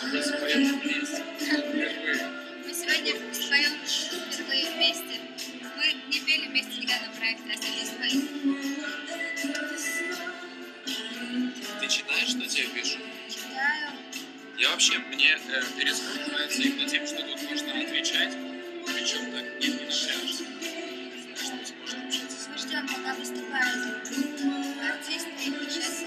мы, сегодня вместе. Впервые. Вместе. Мы не пели вместе никогда на проекте, а сегодня споем. Ты читаешь, что тебе пишут? Читаю. Я вообще, мне э, перескоп нравится именно тем, что тут можно отвечать, причем так не общаться Мы ждем, пока выступают артисты и сейчас